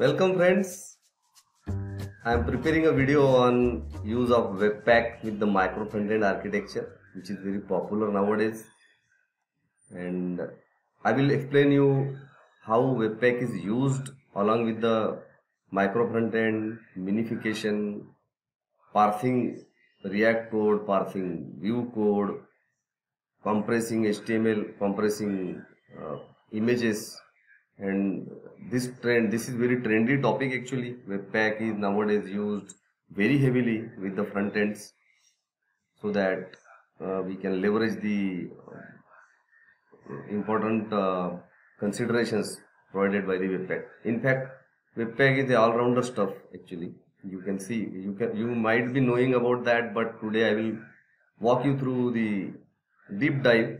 Welcome friends. I am preparing a video on use of Webpack with the micro frontend architecture which is very popular nowadays and I will explain you how Webpack is used along with the micro frontend, minification, parsing React code, parsing Vue code, compressing HTML, compressing uh, images and this trend this is very trendy topic actually webpack is nowadays used very heavily with the front ends so that uh, we can leverage the uh, important uh, considerations provided by the webpack in fact webpack is the all-rounder stuff actually. You can see you can you might be knowing about that but today i will walk you through the deep dive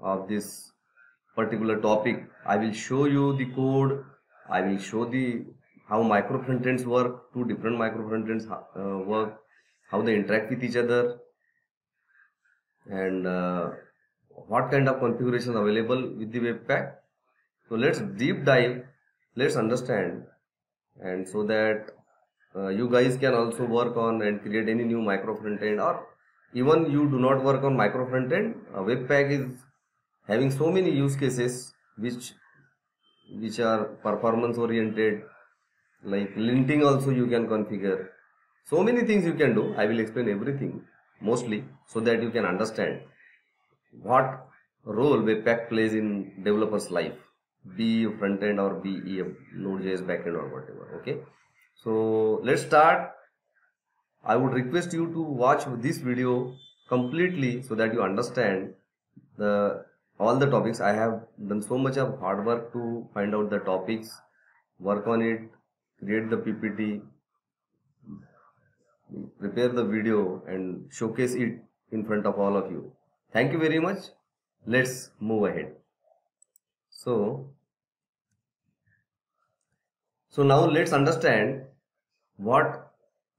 of this particular topic i will show you the code. I will show the how micro frontends work two different micro frontends uh, work how they interact with each other. And uh, what kind of configuration available with the webpack so let's deep dive let's understand. And so that uh, you guys can also work on and create any new micro frontend or even you do not work on micro frontend a webpack is having so many use cases which which are performance oriented like linting also you can configure. So many things you can do. I will explain everything mostly so that you can understand what role webpack plays in developers life be front end or be a node.js backend or whatever okay? So let's start. I would request you to watch this video completely so that you understand the all the topics. I have done so much of hard work to find out the topics work on it create the ppt prepare the video and showcase it in front of all of you. Thank you very much. Let's move ahead. So so now let's understand what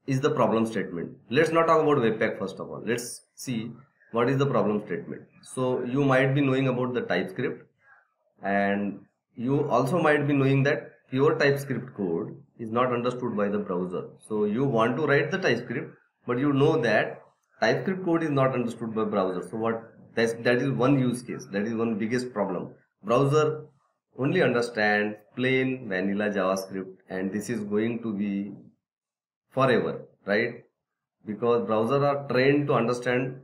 is the problem statement. Let's not talk about webpack first of all. Let's see what is the problem statement? So you might be knowing about the typescript and you also might be knowing that pure typescript code is not understood by the browser. So you want to write the typescript but you know that typescript code is not understood by browser. So what that's, that is one use case. That is one biggest problem. Browser only understand plain vanilla javascript and this is going to be forever right? Because browser are trained to understand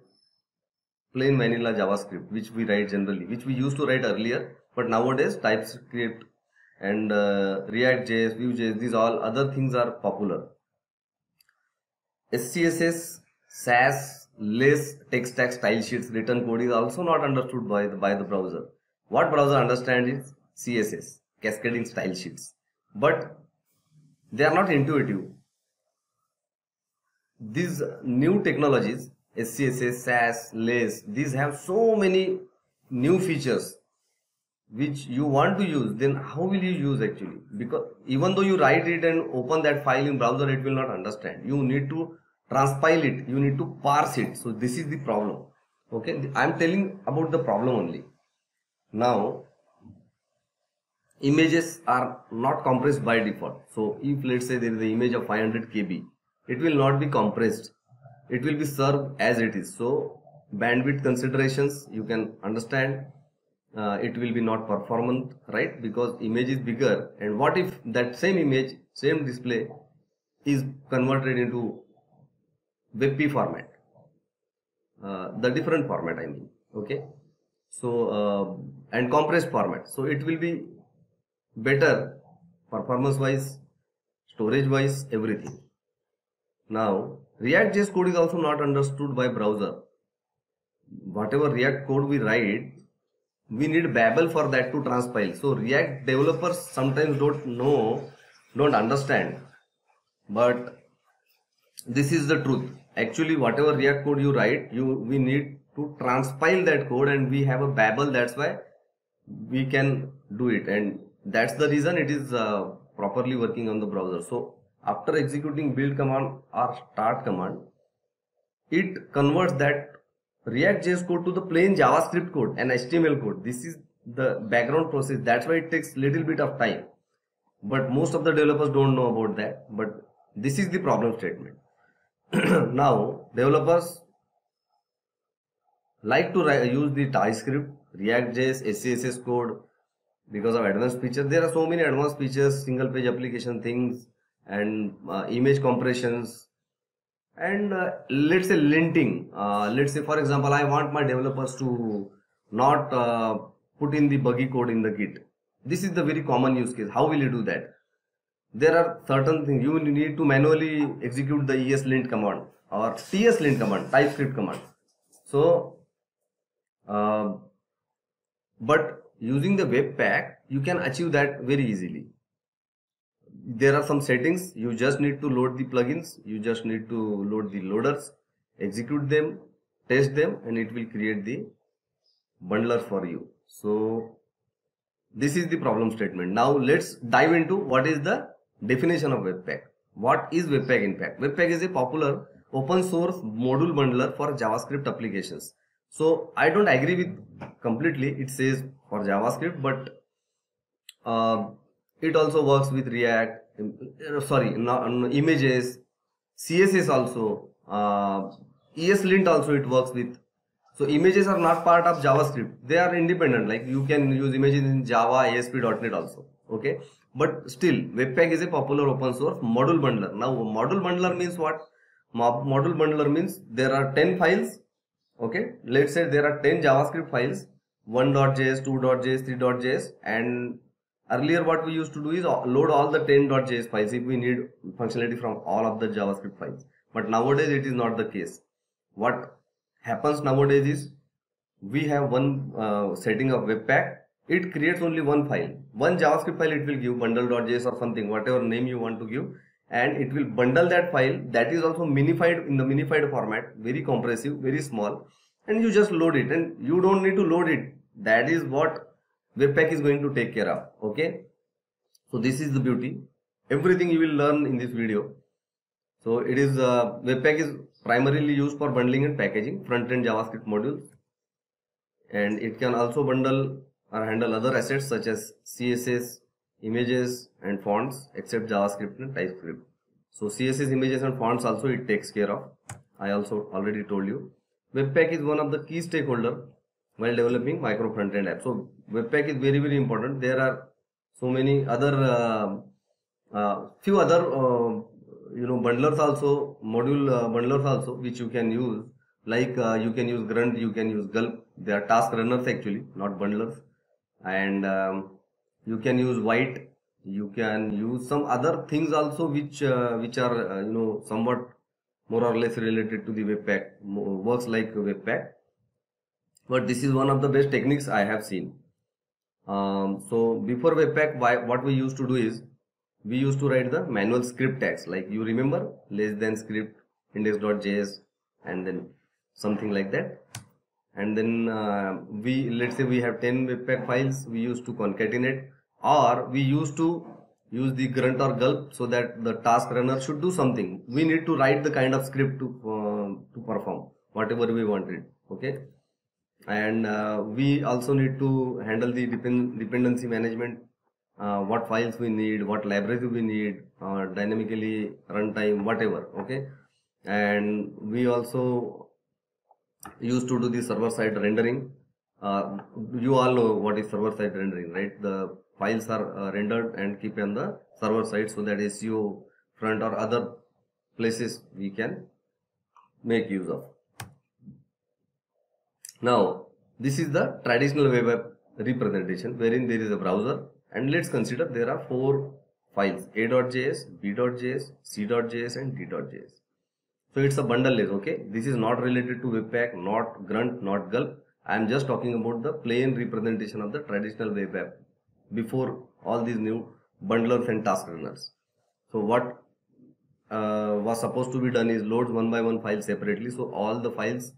plain vanilla JavaScript, which we write generally, which we used to write earlier, but nowadays TypeScript and uh, React.js, Vue.js, these all other things are popular. SCSS, Sass, less text stack style sheets written code is also not understood by the, by the browser. What browser understands is CSS, cascading style sheets, but they are not intuitive. These new technologies SCSS, Sass, Less, these have so many new features which you want to use then how will you use actually? Because even though you write it and open that file in browser it will not understand. You need to transpile it. You need to parse it. So this is the problem. Okay? I'm telling about the problem only. Now images are not compressed by default. So if let's say there is an image of 500 kb it will not be compressed it will be served as it is. So bandwidth considerations you can understand. Uh, it will be not performant right? Because image is bigger. And what if that same image same display is converted into WebP format? Uh, the different format I mean okay? So uh, and compressed format. So it will be better performance wise storage wise everything now React.js code is also not understood by browser. Whatever React code we write, we need Babel for that to transpile. So React developers sometimes don't know, don't understand. But this is the truth. Actually, whatever React code you write, you we need to transpile that code and we have a Babel. That's why we can do it. And that's the reason it is uh, properly working on the browser. So after executing build command or start command it converts that react.js code to the plain javascript code and html code. This is the background process. That's why it takes little bit of time. But most of the developers don't know about that. But this is the problem statement. Now developers like to use the TypeScript, React.js, SCSS code because of advanced features. There are so many advanced features, single page application things and uh, image compressions and uh, let's say linting. Uh, let's say for example, I want my developers to not uh, put in the buggy code in the Git. This is the very common use case. How will you do that? There are certain things you need to manually execute the ESLint command or TSLint command, TypeScript command. So um, but using the webpack you can achieve that very easily there are some settings. You just need to load the plugins. You just need to load the loaders execute them test them and it will create the bundler for you. So this is the problem statement. Now let's dive into what is the definition of webpack. What is webpack in fact? Webpack is a popular open source module bundler for javascript applications. So I don't agree with completely. It says for JavaScript, but uh, it also works with React. Uh, sorry, images, CSS also, uh, ESLint also it works with. So images are not part of JavaScript. They are independent. Like you can use images in Java, ASP.NET also. Okay. But still, Webpack is a popular open source module bundler. Now, module bundler means what? Module bundler means there are 10 files okay let's say there are 10 javascript files 1.js 2.js 3.js and earlier what we used to do is load all the 10.js files. If we need functionality from all of the javascript files. But nowadays it is not the case. What happens nowadays is we have one uh, setting of webpack. It creates only one file. One javascript file it will give bundle.js or something whatever name you want to give. And it will bundle that file. That is also minified in the minified format. Very compressive very small. And you just load it. And you don't need to load it. That is what webpack is going to take care of okay so this is the beauty everything you will learn in this video so it is uh, webpack is primarily used for bundling and packaging front-end javascript modules and it can also bundle or handle other assets such as css images and fonts except JavaScript and TypeScript. So CSS images and fonts also it takes care of. I also already told you. Webpack is one of the key stakeholder while developing micro front-end app. So Webpack is very very important. There are so many other uh, uh, few other uh, you know bundlers also module uh, bundlers also which you can use. Like uh, you can use grunt you can use gulp. They are task runners actually not bundlers. And um, you can use Vite. You can use some other things also which uh, which are you know somewhat more or less related to the webpack. Works like webpack but this is one of the best techniques i have seen. Um, so before webpack why, what we used to do is we used to write the manual script tags. Like you remember less than script index.js and then something like that. And then uh, we let's say we have 10 webpack files we used to concatenate. Or we used to use the grunt or gulp so that the task runner should do something. We need to write the kind of script to uh, to perform whatever we wanted okay and uh, we also need to handle the depend dependency management uh, what files we need what library we need uh, dynamically runtime whatever okay? And we also used to do the server side rendering. Uh, you all know what is server side rendering right? The files are uh, rendered and keep on the server side so that SEO front or other places we can make use of. Now this is the traditional web app representation wherein there is a browser and let's consider there are four files a.js, b.js, c.js and d.js. So it's a bundle list okay. This is not related to webpack, not grunt, not gulp. I am just talking about the plain representation of the traditional web app before all these new bundlers and task runners. So what uh, was supposed to be done is loads one by one file separately. So all the files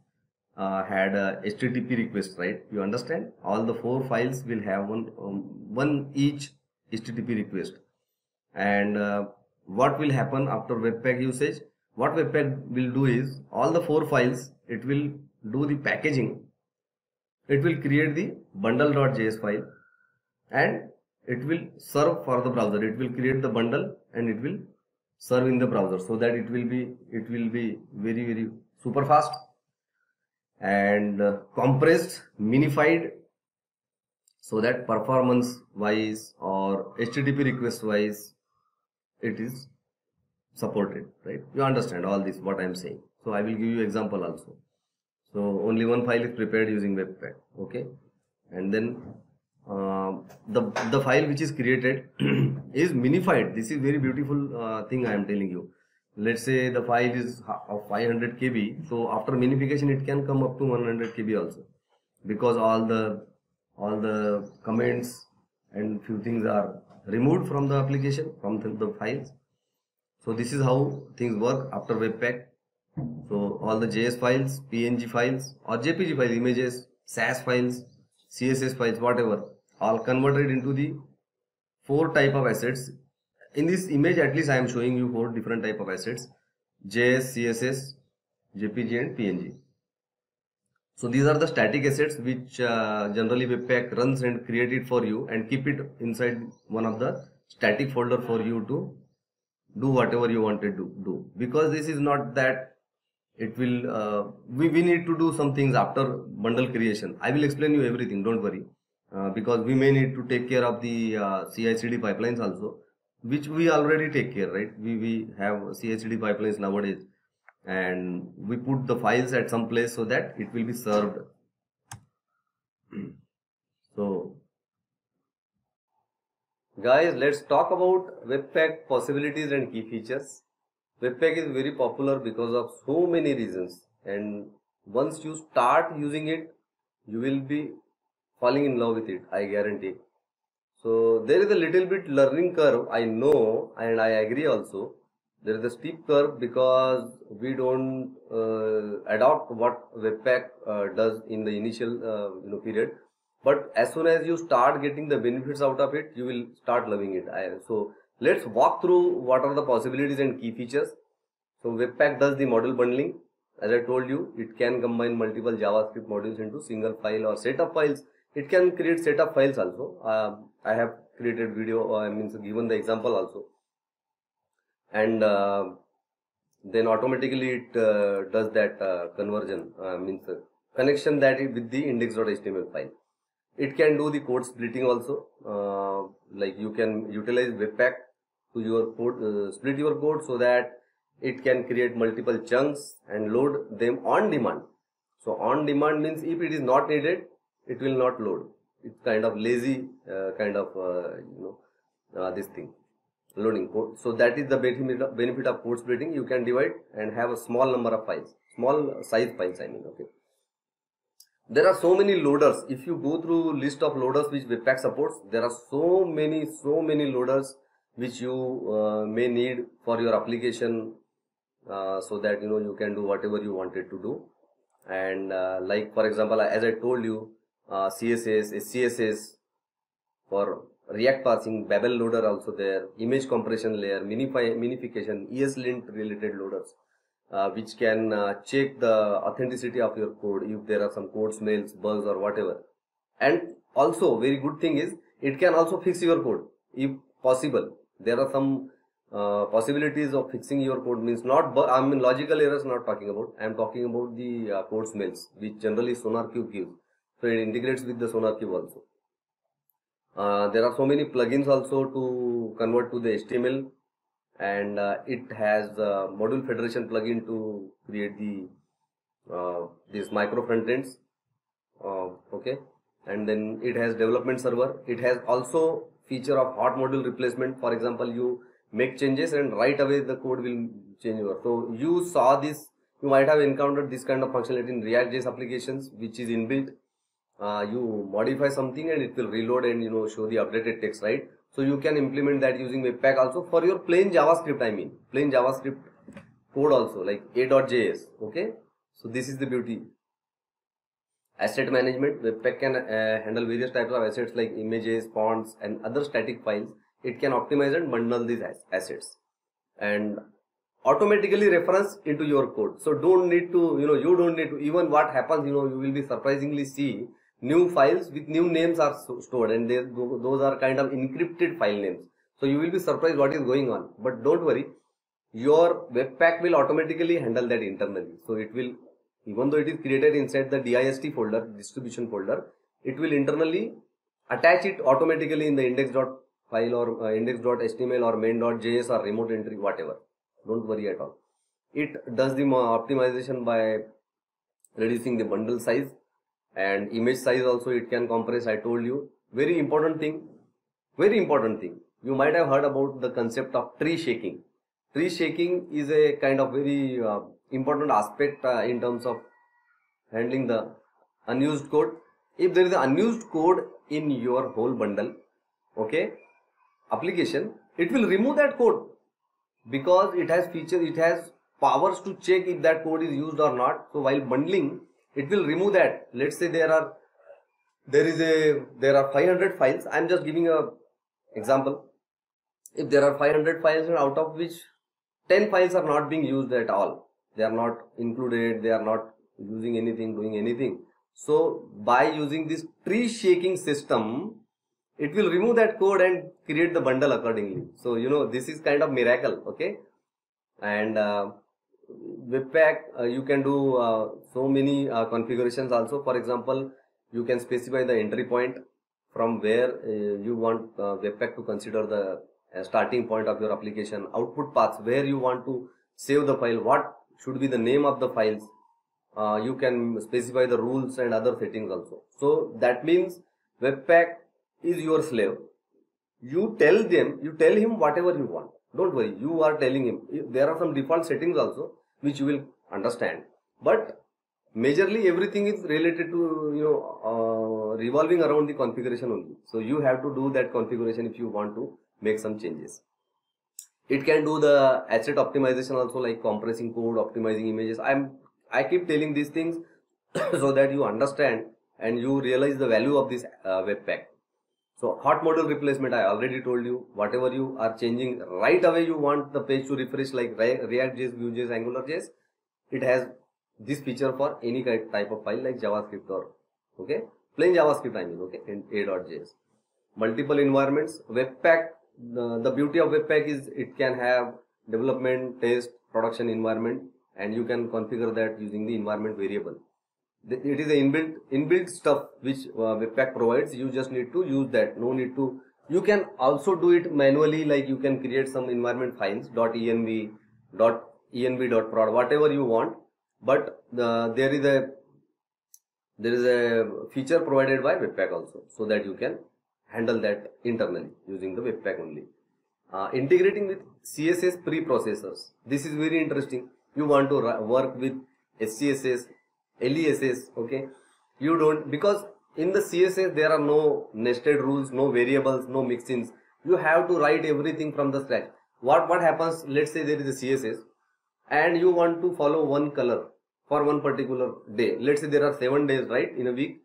uh, had a HTTP request, right? You understand? All the four files will have one um, one each HTTP request. And uh, what will happen after Webpack usage? What Webpack will do is all the four files it will do the packaging. It will create the bundle.js file and it will serve for the browser it will create the bundle and it will serve in the browser so that it will be it will be very very super fast and uh, compressed minified so that performance wise or http request wise it is supported right? You understand all this what i am saying. So i will give you example also. So only one file is prepared using webpack okay? And then uh, the the file which is created is minified. This is very beautiful uh, thing i am telling you let's say the file is of 500 kb so after minification it can come up to 100 kb also. Because all the all the comments and few things are removed from the application from the, the files. So this is how things work after webpack so all the js files png files or jpg files images sas files css files whatever all converted into the four type of assets in this image at least I am showing you four different type of assets. JS, CSS, JPG and PNG. So these are the static assets which uh, generally Webpack runs and create it for you and keep it inside one of the static folder for you to do whatever you wanted to do. Because this is not that it will uh, we, we need to do some things after bundle creation. I will explain you everything don't worry. Uh, because we may need to take care of the uh, ci cd pipelines also which we already take care right? We we have CI/CD pipelines nowadays. And we put the files at some place so that it will be served. So guys let's talk about webpack possibilities and key features. Webpack is very popular because of so many reasons. And once you start using it you will be falling in love with it i guarantee so there is a little bit learning curve, I know, and I agree also. There is a steep curve because we don't uh, adopt what Webpack uh, does in the initial uh, you know period. But as soon as you start getting the benefits out of it, you will start loving it. I, so let's walk through what are the possibilities and key features. So Webpack does the module bundling. As I told you, it can combine multiple JavaScript modules into single file or set of files it can create set of files also. Uh, i have created video uh, i mean given the example also. And uh, then automatically it uh, does that uh, conversion uh, means connection that with the index.html file. It can do the code splitting also. Like you can utilize webpack to your code split your code so that it can create multiple chunks and load them on demand. So on demand means if it is not needed it will not load. It's kind of lazy uh, kind of uh, you know uh, this thing loading code so that is the benefit of, benefit of code splitting you can divide and have a small number of files small size files i mean okay. There are so many loaders. If you go through list of loaders which webpack supports there are so many so many loaders which you uh, may need for your application uh, so that you know you can do whatever you wanted to do. And uh, like for example as i told you uh, CSS, CSS for React parsing, Babel loader also there, image compression layer, minify, minification, ESLint related loaders, uh, which can uh, check the authenticity of your code if there are some code smells, bugs or whatever. And also very good thing is it can also fix your code if possible. There are some uh, possibilities of fixing your code means not I mean logical errors not talking about I am talking about the uh, code smells which generally SonarQube gives so it integrates with the SonarQube also. Uh, there are so many plugins also to convert to the HTML and uh, it has a module federation plugin to create the uh, these micro front ends uh, okay? And then it has development server. It has also feature of hot module replacement. For example you make changes and right away the code will change over. So you saw this you might have encountered this kind of functionality in react.js applications which is inbuilt uh, you modify something and it will reload and you know show the updated text right? So you can implement that using webpack also for your plain javascript i mean plain javascript code also like a.js okay? So this is the beauty. Asset management webpack can uh, handle various types of assets like images fonts and other static files. It can optimize and bundle these assets. And automatically reference into your code. So don't need to you know you don't need to even what happens you know you will be surprisingly see new files with new names are stored and they, those are kind of encrypted file names. So you will be surprised what is going on. But don't worry, your webpack will automatically handle that internally. So it will, even though it is created inside the dist folder, distribution folder, it will internally attach it automatically in the index.file or uh, index.html or main.js or remote entry, whatever. Don't worry at all. It does the optimization by reducing the bundle size and image size also it can compress. I told you. Very important thing. Very important thing. You might have heard about the concept of tree shaking tree shaking is a kind of very uh, important aspect uh, in terms of handling the unused code if there is an unused code in your whole bundle okay application it will remove that code because it has features it has powers to check if that code is used or not so while bundling it will remove that. Let's say there are there is a there are 500 files. I'm just giving a example. If there are 500 files and out of which 10 files are not being used at all they are not included they are not using anything doing anything. So by using this tree shaking system it will remove that code and create the bundle accordingly. So you know this is kind of miracle okay? And uh, webpack uh, you can do uh, so many uh, configurations also. For example you can specify the entry point from where uh, you want uh, webpack to consider the starting point of your application output paths where you want to save the file what should be the name of the files. Uh, you can specify the rules and other settings also. So that means webpack is your slave. You tell them you tell him whatever you want. Don't worry you are telling him. There are some default settings also which you will understand. But majorly everything is related to you know uh, revolving around the configuration only. So you have to do that configuration if you want to make some changes. It can do the asset optimization also like compressing code optimizing images. I'm i keep telling these things so that you understand and you realize the value of this uh, webpack so hot module replacement i already told you whatever you are changing right away you want the page to refresh like react js vue.js angular js it has this feature for any kind type of file like javascript or okay? Plain javascript i mean okay? In a.js multiple environments webpack the, the beauty of webpack is it can have development test production environment and you can configure that using the environment variable it is a inbuilt inbuilt stuff which uh, webpack provides you just need to use that no need to you can also do it manually like you can create some environment files dot .env dot .env dot .prod whatever you want but uh, there is a there is a feature provided by webpack also so that you can handle that internally using the webpack only. Uh, integrating with CSS preprocessors. This is very interesting. You want to work with SCSS, LESS, okay? You don't, because in the CSS there are no nested rules, no variables, no mixins. You have to write everything from the scratch. What, what happens, let's say there is a CSS and you want to follow one color for one particular day. Let's say there are seven days, right, in a week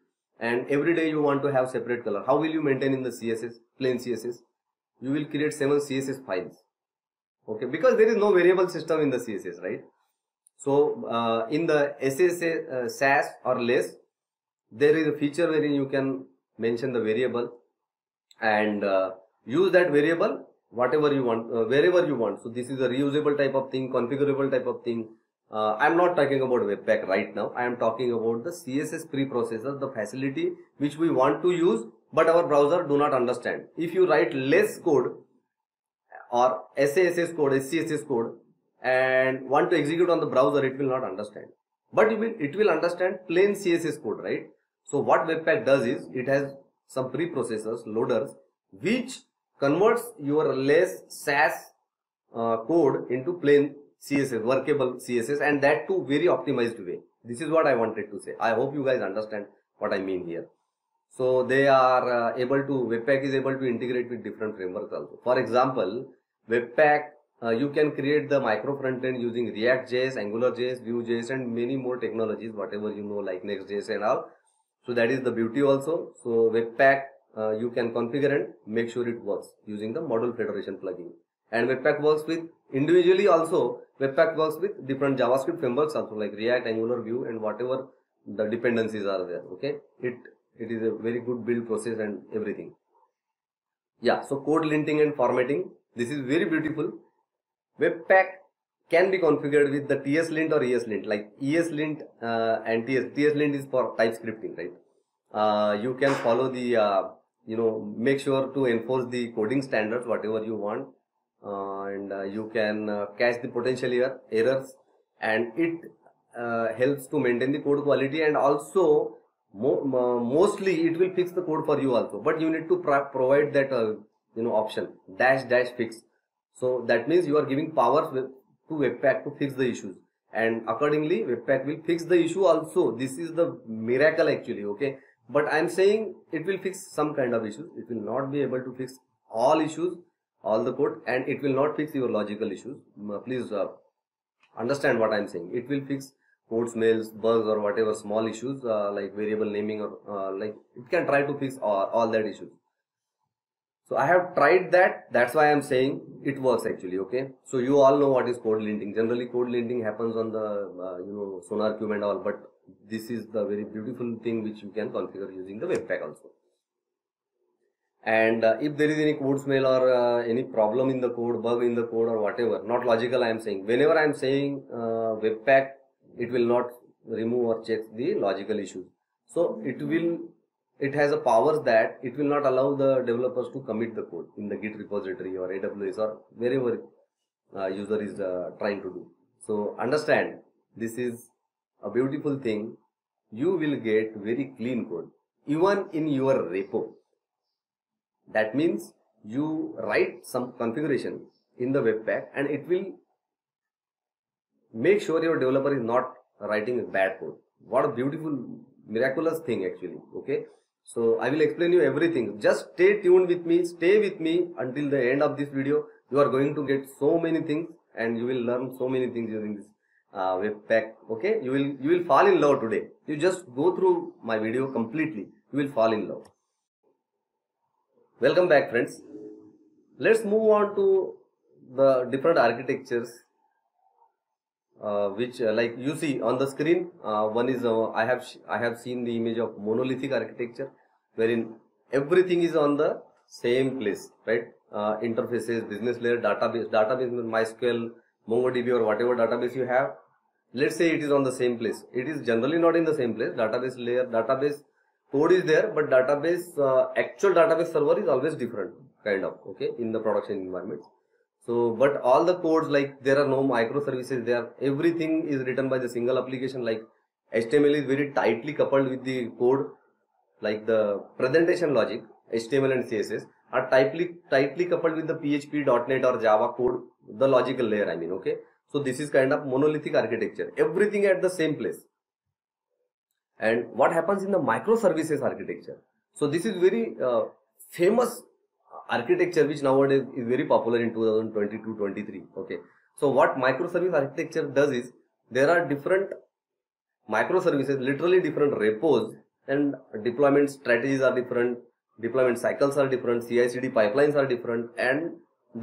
and every day you want to have separate color how will you maintain in the css plain css you will create seven css files okay because there is no variable system in the css right so uh, in the SSA, uh, Sass or less there is a feature wherein you can mention the variable and uh, use that variable whatever you want uh, wherever you want so this is a reusable type of thing configurable type of thing uh, I'm not talking about Webpack right now. I am talking about the CSS preprocessor, the facility which we want to use, but our browser do not understand. If you write less code or SASS code, SCSS code, and want to execute on the browser, it will not understand. But it will, it will understand plain CSS code, right? So what Webpack does is, it has some preprocessors, loaders, which converts your less Sass uh, code into plain CSS, workable CSS and that too very optimized way. This is what I wanted to say. I hope you guys understand what I mean here. So they are uh, able to, Webpack is able to integrate with different frameworks also. For example, Webpack, uh, you can create the micro front end using React.js, AngularJS, Vue.js and many more technologies, whatever you know like Next.js and all. So that is the beauty also. So Webpack, uh, you can configure and make sure it works using the module federation plugin. And Webpack works with individually also Webpack works with different JavaScript frameworks also like React, Angular, Vue and whatever the dependencies are there. Okay, it it is a very good build process and everything yeah so code linting and formatting this is very beautiful webpack can be configured with the tslint or eslint like eslint uh, and ts tslint is for typescripting right? Uh, you can follow the uh, you know make sure to enforce the coding standards whatever you want. Uh, and uh, you can uh, catch the potential error, errors. And it helps to maintain the code quality and also mo mostly it will fix the code for you also. But you need to provide that you know option. Dash dash fix so that means you are giving powers to webpack to fix the issues. And accordingly webpack will fix the issue also. This is the miracle actually okay? But i'm saying it will fix some kind of issues. It will not be able to fix all issues all the code and it will not fix your logical issues. Please uh, understand what i'm saying. It will fix code smells bugs or whatever small issues uh, like variable naming or uh, like it can try to fix all, all that issues so i have tried that. That's why i'm saying it works actually okay? So you all know what is code linting. Generally code linting happens on the uh, you know SonarQube and all but this is the very beautiful thing which you can configure using the webpack also. And uh, if there is any code smell or uh, any problem in the code bug in the code or whatever not logical i am saying. Whenever i am saying uh, webpack it will not remove or check the logical issues. So it will it has a powers that it will not allow the developers to commit the code in the git repository or aws or wherever uh, user is uh, trying to do so understand this is a beautiful thing you will get very clean code even in your repo that means you write some configuration in the webpack and it will make sure your developer is not writing bad code. What a beautiful, miraculous thing actually. Okay. So I will explain you everything. Just stay tuned with me. Stay with me until the end of this video. You are going to get so many things and you will learn so many things using this uh, webpack. Okay. You will, you will fall in love today. You just go through my video completely. You will fall in love. Welcome back friends. Let's move on to the different architectures uh, which uh, like you see on the screen uh, one is uh, I have I have seen the image of monolithic architecture wherein everything is on the same place right? Uh, interfaces business layer database database MySQL MongoDB or whatever database you have. Let's say it is on the same place. It is generally not in the same place. Database layer database code is there but database uh, actual database server is always different kind of okay in the production environment so but all the codes like there are no microservices there. Everything is written by the single application. Like html is very tightly coupled with the code. Like the presentation logic html and css are tightly tightly coupled with the php net or java code the logical layer i mean okay? So this is kind of monolithic architecture. Everything at the same place. And what happens in the microservices architecture? So this is very uh, famous architecture which nowadays is very popular in 2022 23 okay so what microservice architecture does is there are different microservices literally different repos and deployment strategies are different deployment cycles are different ci cd pipelines are different and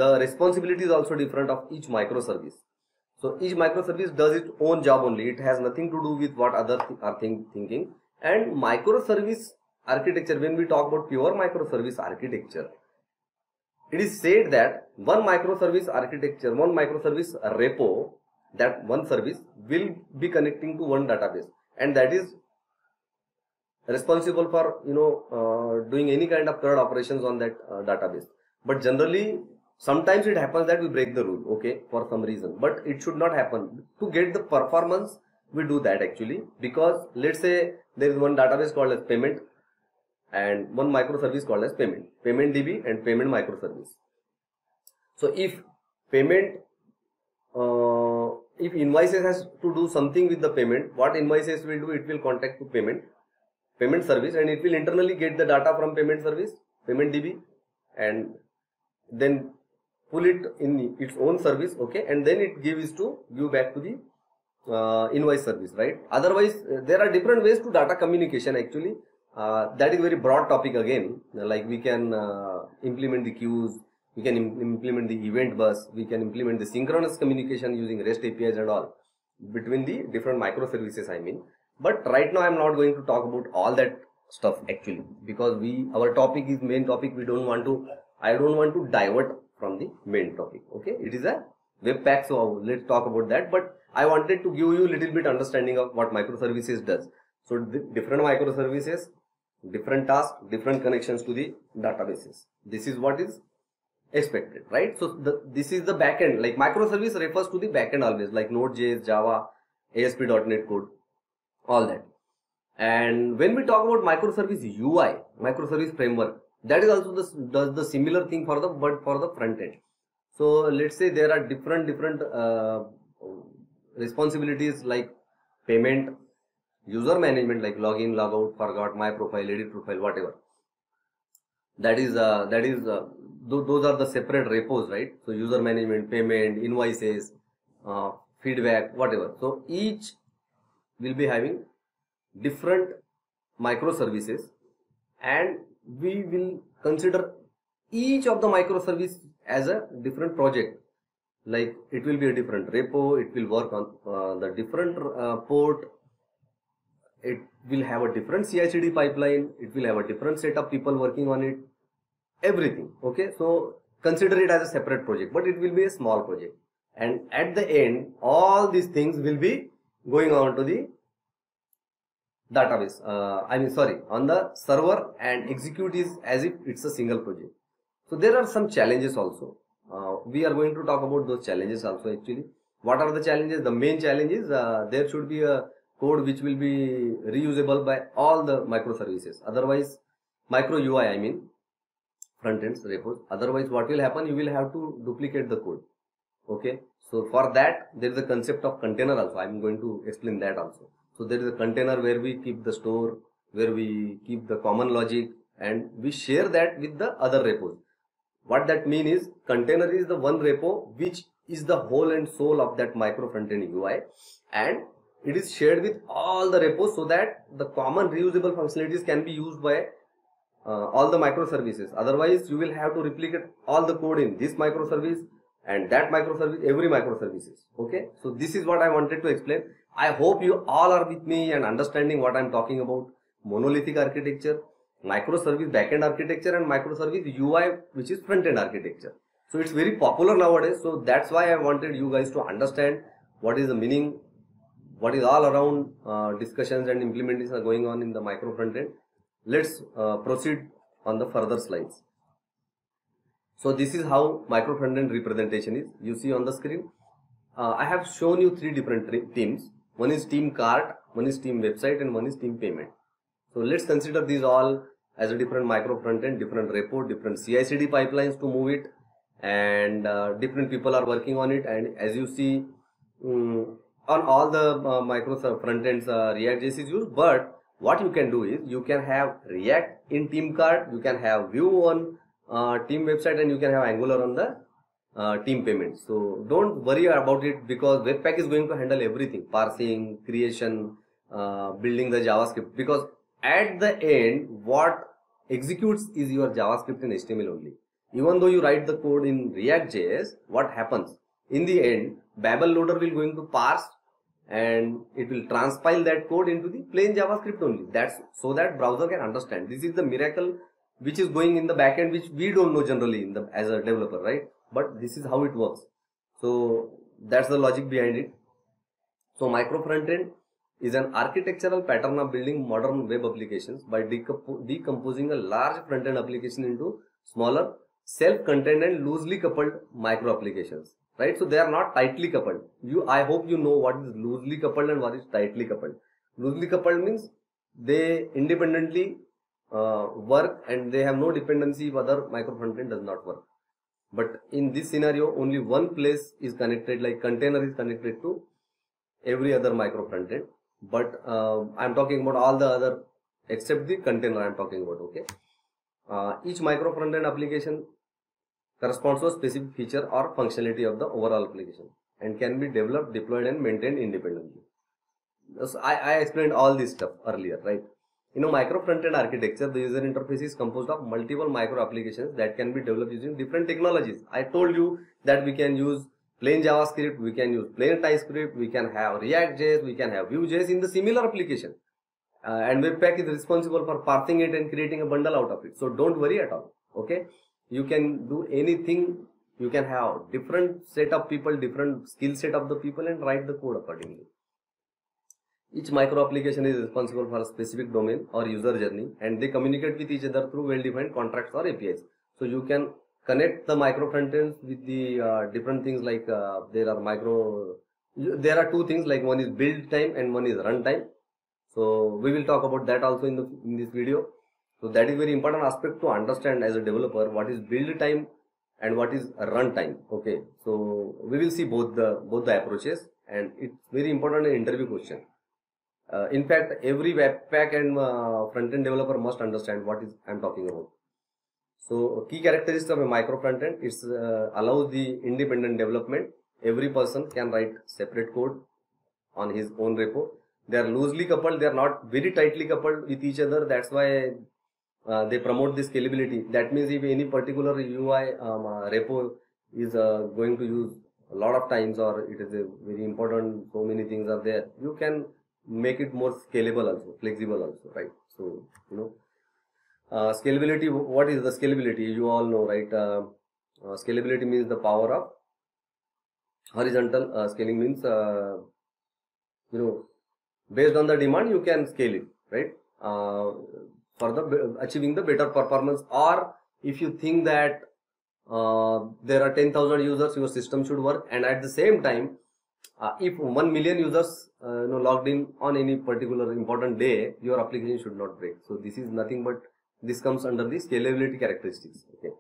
the responsibility is also different of each microservice so each microservice does its own job only. It has nothing to do with what others th are think thinking. And microservice architecture, when we talk about pure microservice architecture, it is said that one microservice architecture, one microservice repo, that one service will be connecting to one database. And that is responsible for you know uh, doing any kind of CRUD operations on that uh, database. But generally sometimes it happens that we break the rule okay for some reason. But it should not happen. To get the performance we do that actually. Because let's say there is one database called as payment and one microservice called as payment payment db and payment microservice. So if payment uh, if invoices has to do something with the payment what invoices will do it will contact to payment payment service and it will internally get the data from payment service payment db and then pull it in its own service okay and then it gives to give back to the uh, invoice service right? Otherwise uh, there are different ways to data communication actually uh, that is very broad topic again. Like we can uh, implement the queues we can Im implement the event bus we can implement the synchronous communication using rest apis and all between the different microservices i mean. But right now i'm not going to talk about all that stuff actually because we our topic is main topic we don't want to i don't want to divert from the main topic okay? It is a webpack so let's talk about that. But i wanted to give you a little bit understanding of what microservices does. So different microservices different tasks different connections to the databases. This is what is expected right? So the, this is the backend. Like microservice refers to the backend always like node.js java asp.net code all that. And when we talk about microservice ui microservice framework that is also the, does the similar thing for the but for the front end. So let's say there are different different uh, responsibilities like payment user management like login logout forgot my profile edit profile whatever. That is uh, that is uh, th those are the separate repos right? So user management payment invoices uh, feedback whatever. So each will be having different microservices and we will consider each of the microservice as a different project. Like it will be a different repo it will work on uh, the different uh, port it will have a different CI/CD pipeline. It will have a different set of people working on it. Everything. Okay. So consider it as a separate project, but it will be a small project. And at the end, all these things will be going on to the database. Uh, I mean, sorry, on the server and execute is as if it's a single project. So there are some challenges also. Uh, we are going to talk about those challenges also actually. What are the challenges? The main challenge is uh, there should be a code which will be reusable by all the microservices. Otherwise micro ui i mean front ends repos. Otherwise what will happen? You will have to duplicate the code. Okay? So for that there is a concept of container also. I'm going to explain that also. So there is a container where we keep the store where we keep the common logic and we share that with the other repos. What that mean is container is the one repo which is the whole and soul of that micro front end ui and it is shared with all the repos so that the common reusable functionalities can be used by uh, all the microservices. Otherwise you will have to replicate all the code in this microservice and that microservice every microservices. Okay? So this is what i wanted to explain. I hope you all are with me and understanding what i'm talking about. Monolithic architecture microservice backend architecture and microservice ui which is front end architecture. So it's very popular nowadays. So that's why i wanted you guys to understand what is the meaning what is all around uh, discussions and implementations are going on in the micro front end. Let's uh, proceed on the further slides. So this is how micro front end representation is. You see on the screen. Uh, I have shown you three different teams. One is team cart, one is team website and one is team payment. So let's consider these all as a different micro front end, different repo, different CI/CD pipelines to move it and uh, different people are working on it and as you see um, on all the uh, micro front ends uh, React.js is used, but what you can do is you can have React in team cart, you can have Vue on uh, team website, and you can have Angular on the uh, team payment. So don't worry about it because Webpack is going to handle everything: parsing, creation, uh, building the JavaScript. Because at the end, what executes is your JavaScript in HTML only. Even though you write the code in React.js, what happens? In the end, Babel loader will going to parse and it will transpile that code into the plain javascript only. That's so that browser can understand. This is the miracle which is going in the backend which we don't know generally in the as a developer right? But this is how it works. So that's the logic behind it. So micro frontend is an architectural pattern of building modern web applications by decomposing a large front-end application into smaller self-contained and loosely coupled micro applications right? So they are not tightly coupled. You i hope you know what is loosely coupled and what is tightly coupled. Loosely coupled means they independently uh, work and they have no dependency if other micro frontend does not work. But in this scenario only one place is connected like container is connected to every other micro frontend but uh, i'm talking about all the other except the container i'm talking about okay? Uh, each micro frontend application corresponds to a specific feature or functionality of the overall application and can be developed, deployed and maintained independently. So I, I explained all this stuff earlier, right? In a micro front-end architecture, the user interface is composed of multiple micro applications that can be developed using different technologies. I told you that we can use plain JavaScript, we can use plain TypeScript, we can have React.js, we can have Vue.js in the similar application. uh, and webpack is responsible for parsing it and creating a bundle out of it so don't worry at all okay you can do anything you can have different set of people different skill set of the people and write the code accordingly. Each micro application is responsible for a specific domain or user journey and they communicate with each other through well defined contracts or apis so you can connect the micro frontends with the uh, different things like uh, there are micro there are two things like one is build time and one is run time. So we will talk about that also in the in this video so that is very important aspect to understand as a developer what is build time and what is run time okay? So we will see both the both the approaches and it's very important in interview question. Uh, in fact every webpack and uh, front end developer must understand what is i'm talking about. So key characteristics of a micro front end is uh, allows the independent development. Every person can write separate code on his own repo. They are loosely coupled they are not very tightly coupled with each other. That's why uh, they promote the scalability. That means if any particular ui um, uh, repo is uh, going to use a lot of times or it is a very important so many things are there you can make it more scalable also flexible also right? So you know uh, scalability what is the scalability? You all know right? Uh, scalability means the power of horizontal scaling means you know based on the demand you can scale it right for the achieving the better performance. Or if you think that uh, there are 10000 users your system should work. And at the same time uh, if 1 million users uh, you know logged in on any particular important day your application should not break. So this is nothing but this comes under the scalability characteristics. Okay.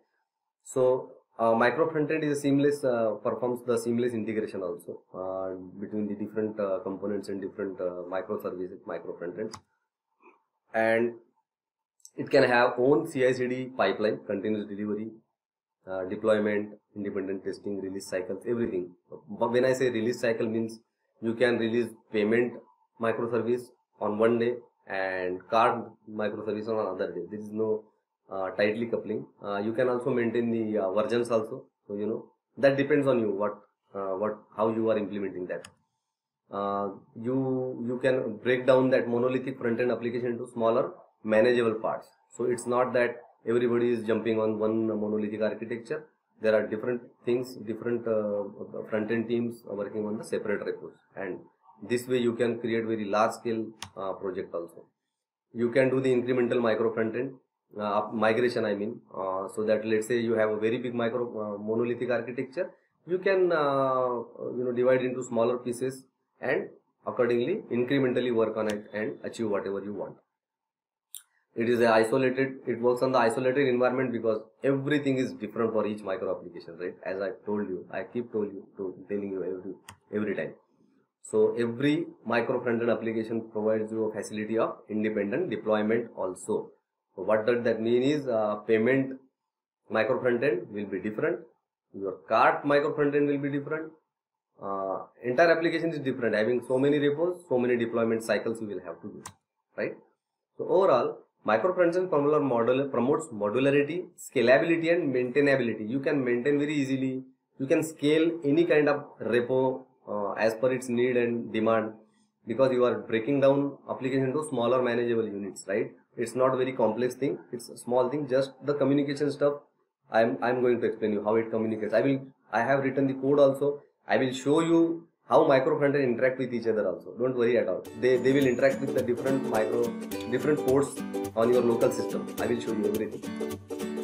So uh, micro frontend is a seamless uh, performs the seamless integration also uh, between the different uh, components and different microservices micro frontends. And it can have own CI/CD pipeline continuous delivery uh, deployment independent testing release cycles everything but when i say release cycle means you can release payment microservice on one day and cart microservice on another day there is no uh, tightly coupling. Uh, you can also maintain the uh, versions also. So you know that depends on you what uh, what how you are implementing that. Uh, you you can break down that monolithic front end application into smaller manageable parts. So it's not that everybody is jumping on one monolithic architecture. There are different things, different uh, front end teams working on the separate repos, and this way you can create very large scale project also. You can do the incremental micro front end uh, migration I mean uh, so that let's say you have a very big micro uh, monolithic architecture you can uh, you know divide into smaller pieces and accordingly incrementally work on it and achieve whatever you want it is a isolated it works on the isolated environment because everything is different for each micro application right as i told you i keep told you to telling you every every time so every micro front-end application provides you a facility of independent deployment also so what does that mean is uh, payment micro front end will be different. Your cart micro front end will be different. Uh, entire application is different. Having so many repos, so many deployment cycles you will have to do, right? So overall, micro front end model promotes modularity, scalability, and maintainability. You can maintain very easily. You can scale any kind of repo uh, as per its need and demand because you are breaking down application into smaller manageable units, right? it's not very complex thing it's a small thing just the communication stuff i'm i'm going to explain you how it communicates i will i have written the code also i will show you how micro frontend interact with each other also. Don't worry at all. They they will interact with the different micro different ports on your local system. I will show you everything